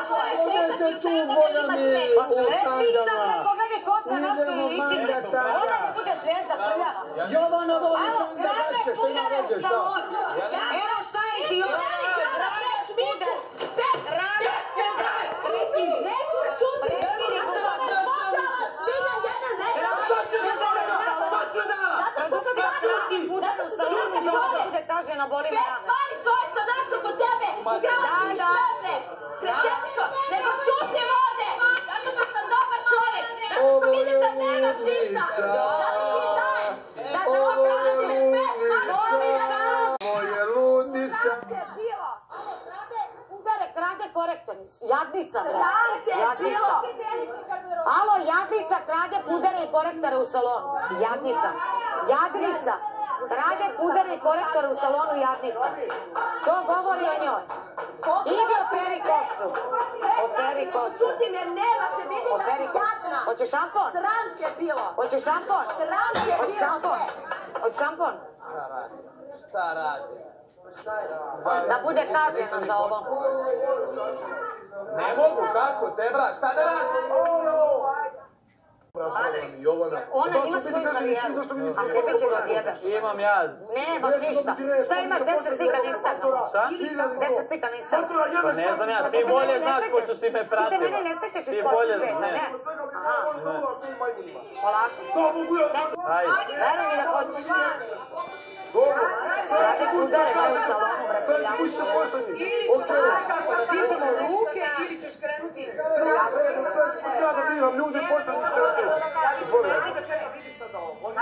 Odete tu, Boga mi, Pa u svetnica tandama. preko mene kosa na što Idemo i liči. Ona ne bude zvijezda prljava. Jovana voli grade vaše, što ima veze, šta? Evo šta je ti ovo? Grade puder. Grade puder. Prekini. Neću da. Prekini Ja sam vas pobrala, svinja jedna, ne Gradi puder u salonu da ona bude kaže na boli me Sve rame. stvari svoje sam našao kod tebe. Gradi Da, da. šebre. Kretenico, nego šuti vode. Zato što sam dobar čovjek. Zato Ovo što vidim da je nemaš ništa. ludnica. Zato ti i dajem. Da, da, Ovo je traži me sve. Boli salon. Ovo je ludnica. Sramte bilo. Krade korektor. Jadnica, bre. Sramte Jadnica. Alo, jadnica krade pudere i korektore u salonu. Jadnica. Jadnica. Krade pudere i korektore u salonu jadnica. To govori o njoj. Idi operi kosu. Operi kosu. Čutim jer nemaš, jer vidim da si jadna. Hoćeš šampon? Sram te bilo. Hoćeš šampon? Sram te bilo. šampon? Hoćeš šampon? Šta radi? Da bude kažnjena za ovo. Ne mogu, kako te bra, šta da radi? Jovana. Ona Da li će ima svoju karijeru. svi zašto ga niste A Stipić će da jebe. Imam ja. Ne, baš ništa. Šta imaš 10 posle cika na Instagramu? Šta? Hiljadu i 10 po. cika na Instagramu. Pa ne znam ja, ti bolje znaš pošto si me Ti se pratila. mene ne sećaš iz sporta sveta, ne? da. Polako. To mogu ja. Ajde. Veruj mi da hoćeš. Dobro. Znači, udare me u salonu, bre, Sledeći kuć će postati. Okej. Dižemo ruke ili ćeš krenuti. Ja da biram ljude, postani što ja Izvoli. Čekaj, vidiš sad ovo.